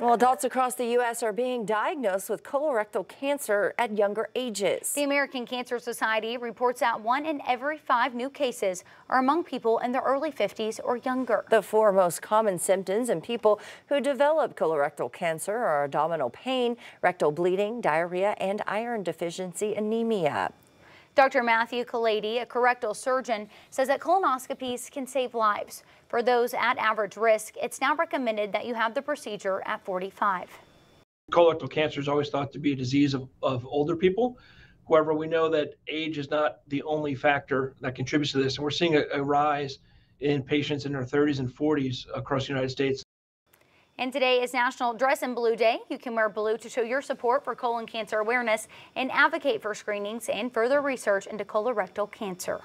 Well, adults across the U.S. are being diagnosed with colorectal cancer at younger ages. The American Cancer Society reports that one in every five new cases are among people in their early 50s or younger. The four most common symptoms in people who develop colorectal cancer are abdominal pain, rectal bleeding, diarrhea, and iron deficiency anemia. Dr. Matthew Kalady, a colorectal surgeon, says that colonoscopies can save lives. For those at average risk, it's now recommended that you have the procedure at 45. Colorectal cancer is always thought to be a disease of, of older people. However, we know that age is not the only factor that contributes to this, and we're seeing a, a rise in patients in their 30s and 40s across the United States. And today is National Dress in Blue Day. You can wear blue to show your support for colon cancer awareness and advocate for screenings and further research into colorectal cancer.